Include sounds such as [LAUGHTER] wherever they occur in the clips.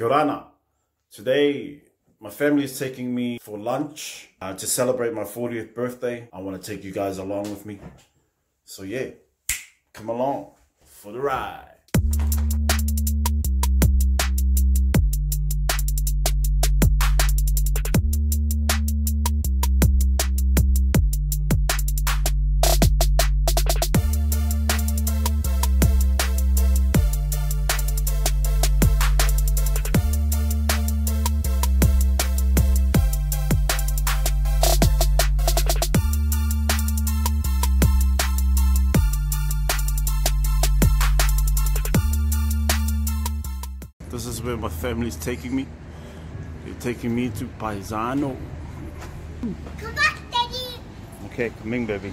Kia. Today, my family is taking me for lunch uh, to celebrate my 40th birthday. I want to take you guys along with me. So yeah, come along for the ride. Is family's taking me. They're taking me to Paesano. Come back, Daddy. Okay, coming, baby.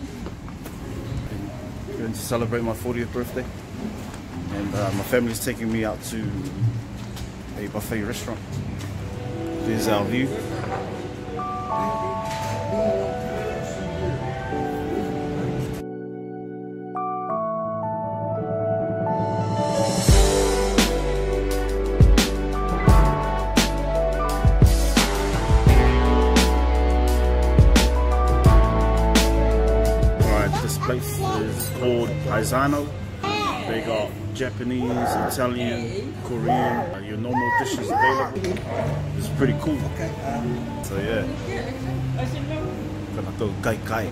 We're going to celebrate my 40th birthday. And uh, my family's taking me out to a buffet restaurant. There's our view. Paesano. They got Japanese, Italian, Korean, your normal dishes available. It's pretty cool. So yeah, gonna go kai kai.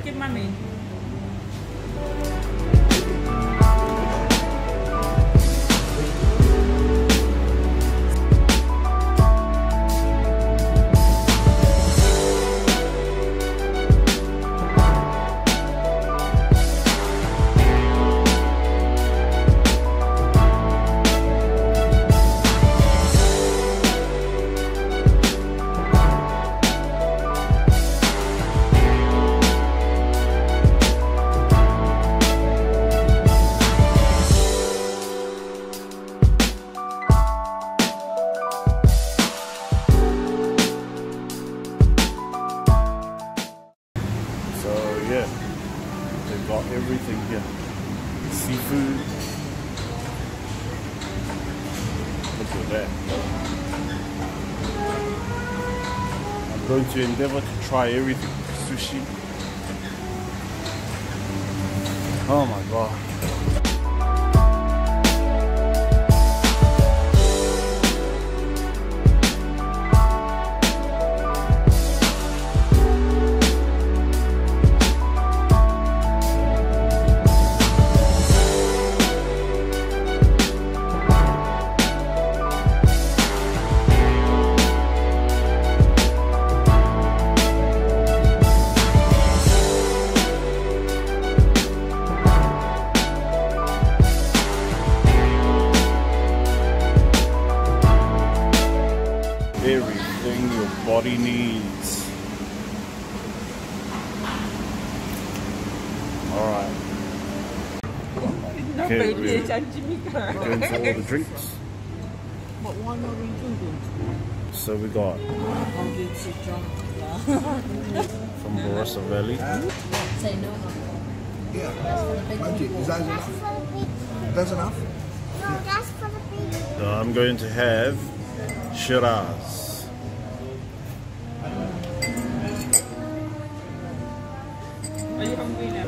Everything here. Seafood. Look at that. I'm going to endeavor to try everything. Sushi. Oh my god. Okay, pwede we- janji mi ka. Going for all the drinks. But one more rin So we got Ang good si John. from Barossa Valley. Say no. Yeah. That's for the big Magic. Is that enough? for the big. That's enough? No, that's for the big. So I'm going to have Shiraz. Are you hungry na?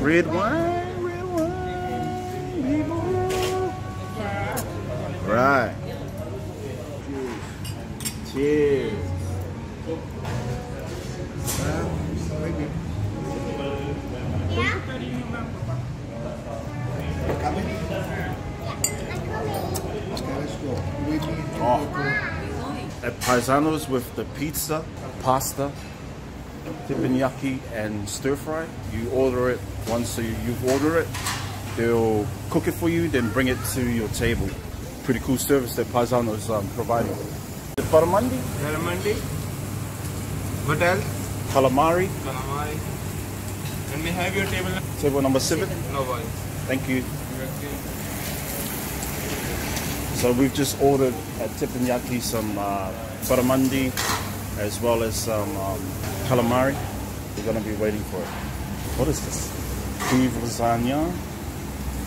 Red wine, go. Cheers. me. Oh. At Paesano's with the pizza, pasta, teppanyaki, and stir fry. You order it once you, you order it, they'll cook it for you, then bring it to your table. Pretty cool service that Paesano's um, providing. The barramundi, Calamari. What else? calamari, Calamari. And I have your table? table number seven. No worries. Thank you. So we've just ordered at Teppanyaki some uh, barramundi as well as some um, calamari. We're going to be waiting for it. What is this? Beef lasagna,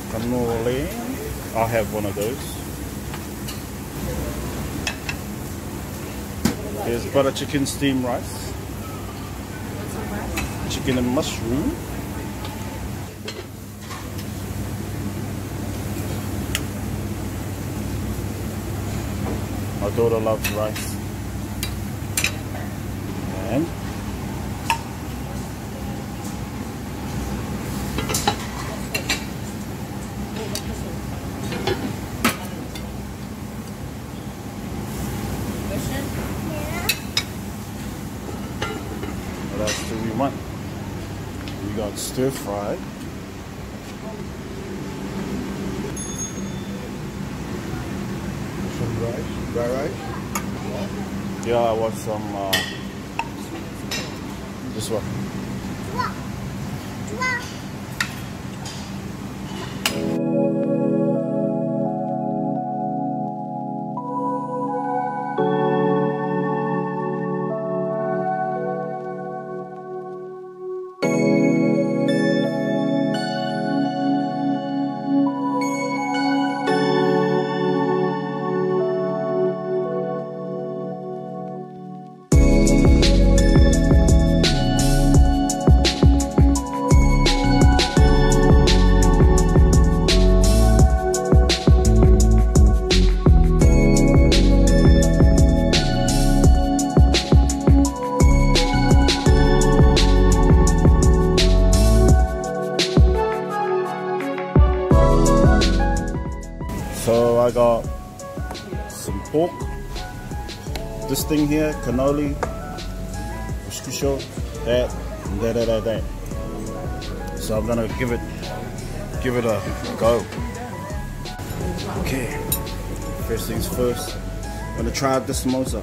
cannoli. I'll have one of those. Here's butter chicken steamed rice. Chicken and mushroom. My daughter loves rice. And else do we? We got stir fry. Some rice, dry rice. Yeah, I want some uh, this one. So I got some pork. This thing here, cannoli, couscous, that, that, that, that. So I'm gonna give it, give it a go. Okay. First things first. I'm gonna try the samosa.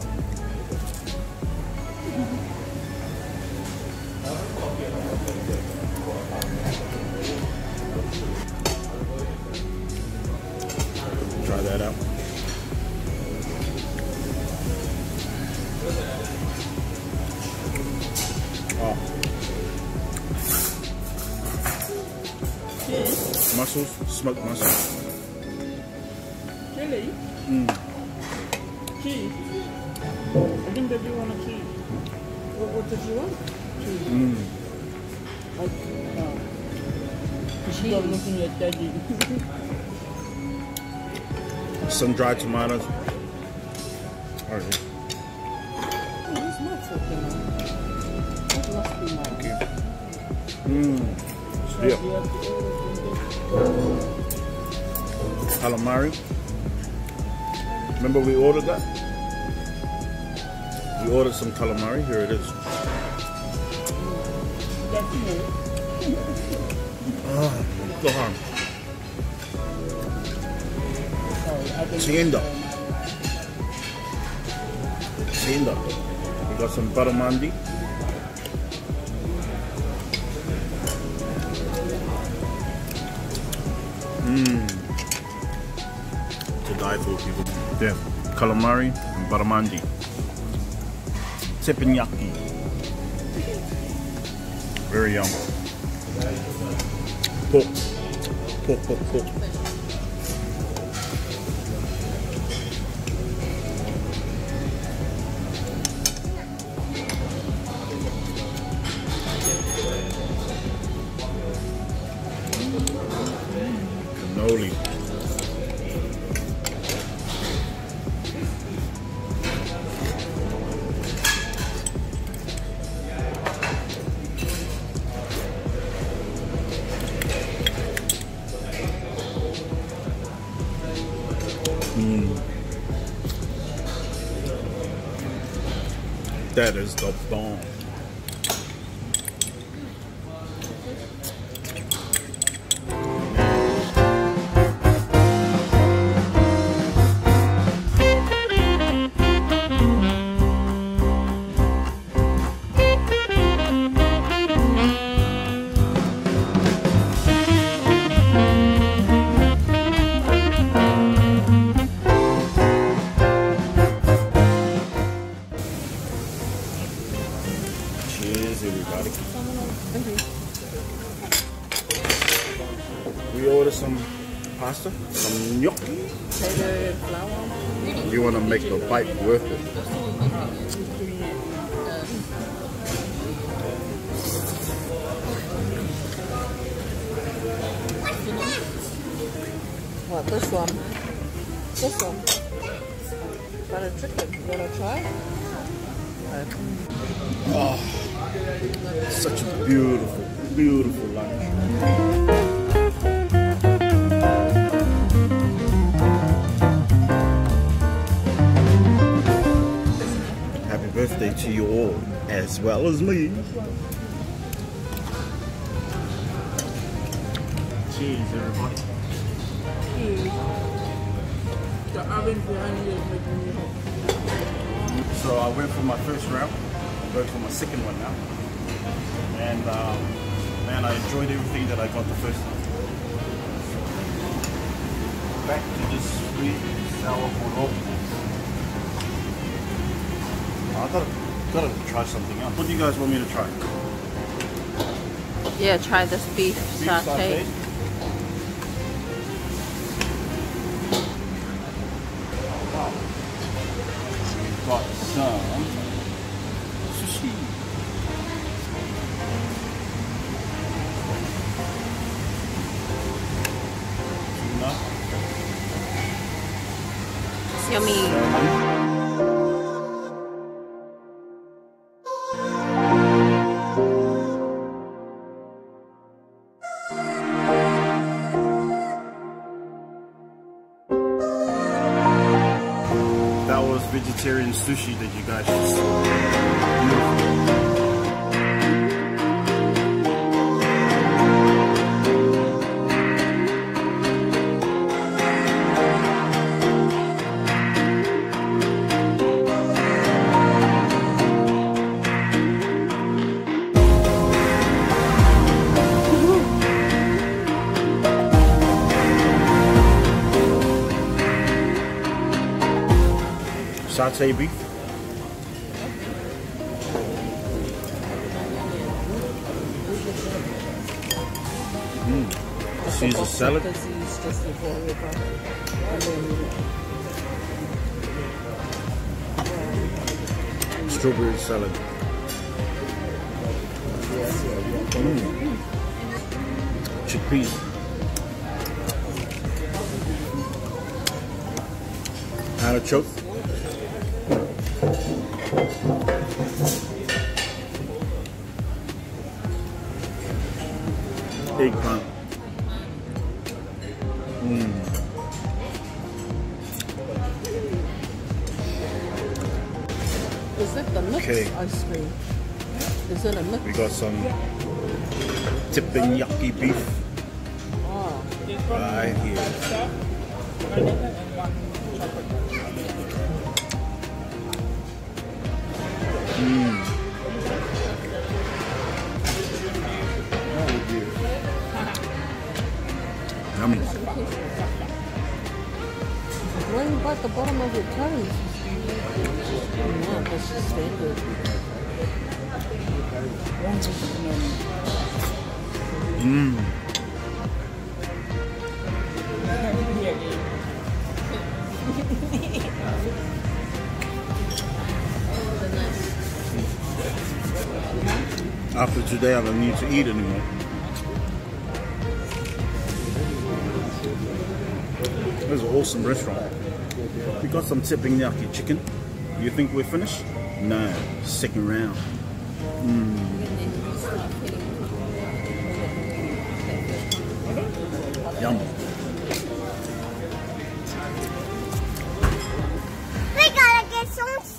Mussels, smoked mussels. Chili? Cheese? I think that you want a cheese. What, what did you want? Cheese. Mm. Uh, Stop looking at daddy. [LAUGHS] Some dried tomatoes. Oh, not fucking on. That must be mine. Mm. Yeah. you have to order from Calamari. Remember we ordered that? We ordered some calamari. Here it is. Ah, go on. Sorry, I Tienda. Tienda. We got some barramundi. Mmm. To die for people. Yeah. Calamari and barramundi. Teppanyaki. Very yum. Pork. Pork, pork, pork. That is the bomb. What, this one? This one? Butter chicken. You wanna try? Okay. Oh, such a beautiful, beautiful lunch. Happy birthday to you all, as well as me. Cheers, everybody. The oven behind you is making me hot. So I went for my first round. I'm going for my second one now. And um, man, I enjoyed everything that I got the first time. Back to this sweet sour pork. I gotta, gotta try something else. What do you guys want me to try? Yeah, try this beef, Beef satay. Wow. Vegetarian sushi that you guys. Beautiful. Satay beef. Mm. Caesar salad. Strawberry salad. Mm. Chickpeas. Artichoke. Eggplant. Hmm. Is it the mixed Okay. ice cream? Is it a mix? We got some teppanyaki beef Oh, right here. Yummy. you bite the bottom of your toes? Yeah, that's just standard. Mmm. After today, I don't need to eat anymore. This is an awesome restaurant. We got some teppanyaki chicken. You think we're finished? No, second round. Hmm. Yum. We gotta get some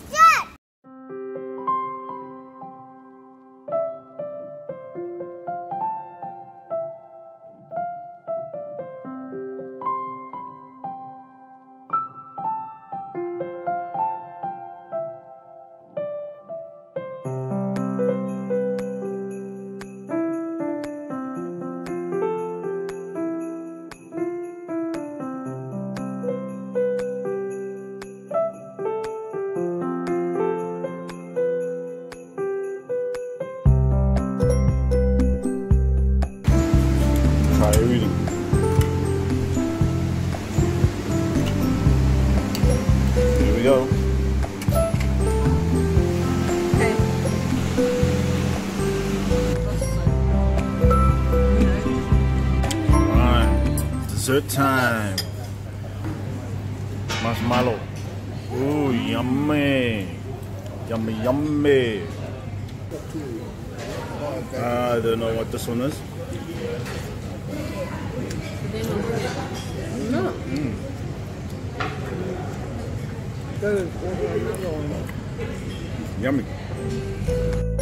dessert time. Marshmallow. Ooh, yummy. Yummy, yummy. Ah, I don't know what this one is. No. Yummy.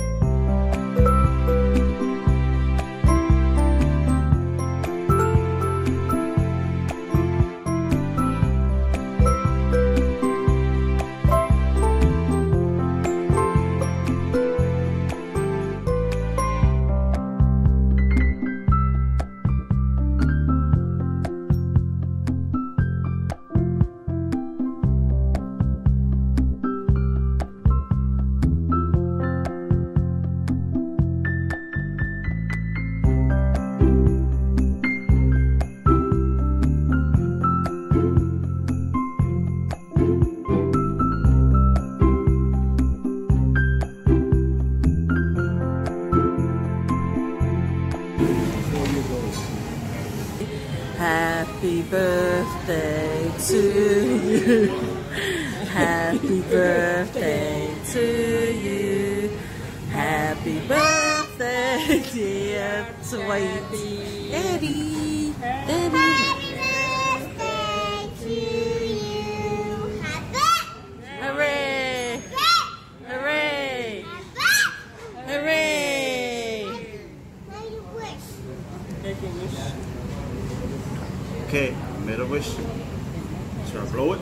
You. [LAUGHS] Happy birthday to you. Happy birthday, dear. Make a wish. Okay, a wish. I blow it?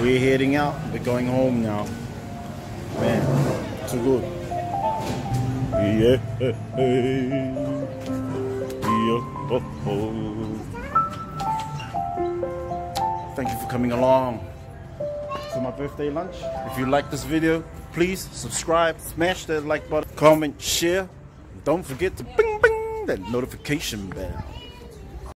We're heading out. We're going home now. Man, too good. Yeah. Thank you for coming along to my birthday lunch. If you like this video, please subscribe, smash that like button, comment, share. Don't forget to bing bing that notification bell.